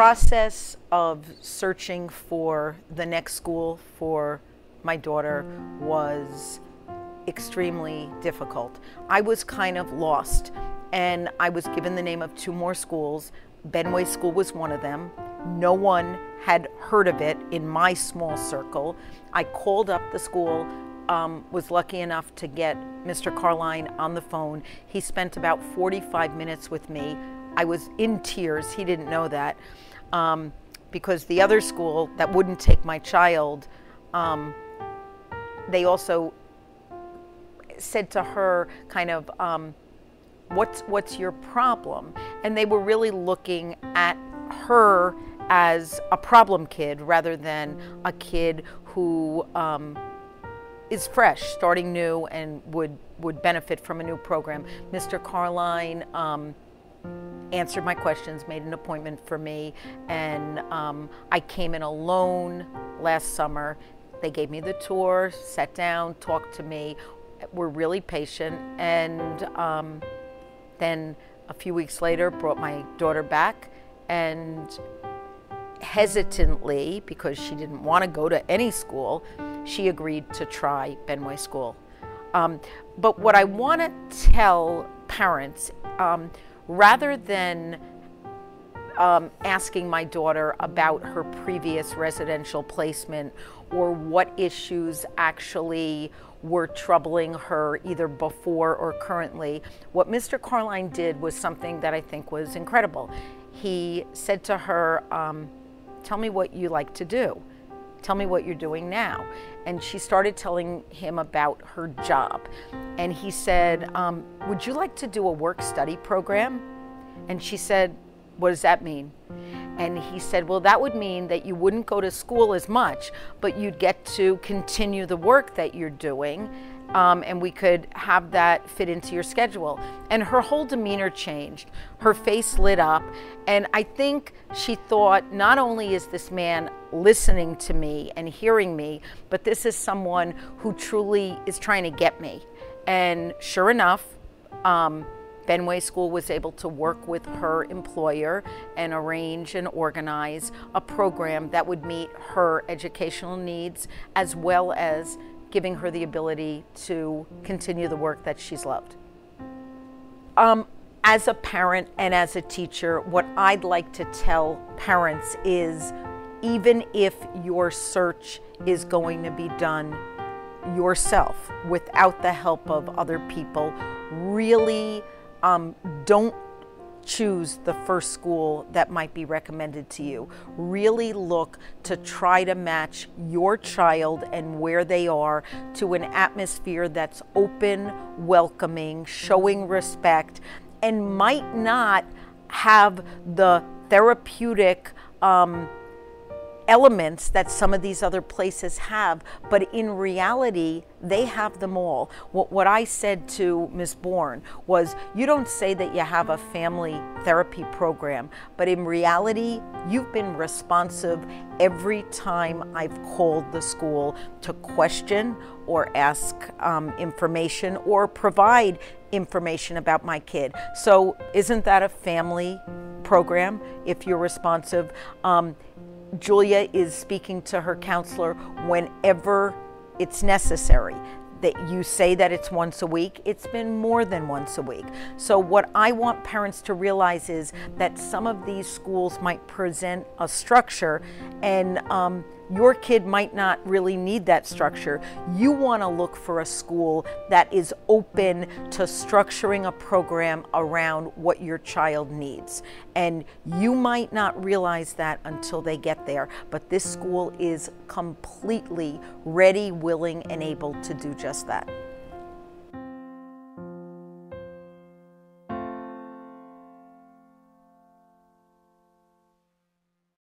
process of searching for the next school for my daughter was extremely difficult. I was kind of lost, and I was given the name of two more schools. Benway School was one of them. No one had heard of it in my small circle. I called up the school, um, was lucky enough to get Mr. Carline on the phone. He spent about 45 minutes with me. I was in tears, he didn't know that, um, because the other school that wouldn't take my child, um, they also said to her, kind of, um, what's what's your problem? And they were really looking at her as a problem kid rather than a kid who um, is fresh, starting new, and would would benefit from a new program. Mr. Carline um, answered my questions, made an appointment for me, and um, I came in alone last summer. They gave me the tour, sat down, talked to me, were really patient, and um, then a few weeks later brought my daughter back and hesitantly, because she didn't want to go to any school, she agreed to try Benway School. Um, but what I want to tell parents, um, rather than um, asking my daughter about her previous residential placement or what issues actually were troubling her either before or currently, what Mr. Carline did was something that I think was incredible. He said to her, um, Tell me what you like to do. Tell me what you're doing now. And she started telling him about her job. And he said, um, Would you like to do a work study program? And she said, What does that mean? And he said, Well, that would mean that you wouldn't go to school as much, but you'd get to continue the work that you're doing. Um, and we could have that fit into your schedule. And her whole demeanor changed. Her face lit up. And I think she thought, not only is this man listening to me and hearing me, but this is someone who truly is trying to get me. And sure enough, um, Benway School was able to work with her employer and arrange and organize a program that would meet her educational needs as well as giving her the ability to continue the work that she's loved. Um, as a parent and as a teacher, what I'd like to tell parents is even if your search is going to be done yourself without the help of other people, really um, don't choose the first school that might be recommended to you. Really look to try to match your child and where they are to an atmosphere that's open, welcoming, showing respect, and might not have the therapeutic. Um, elements that some of these other places have, but in reality, they have them all. What, what I said to Ms. Bourne was, you don't say that you have a family therapy program, but in reality, you've been responsive every time I've called the school to question or ask um, information or provide information about my kid. So, isn't that a family program if you're responsive? Um, Julia is speaking to her counselor whenever it's necessary. That you say that it's once a week, it's been more than once a week. So, what I want parents to realize is that some of these schools might present a structure and um, your kid might not really need that structure. You want to look for a school that is open to structuring a program around what your child needs. And you might not realize that until they get there, but this school is completely ready, willing, and able to do just that.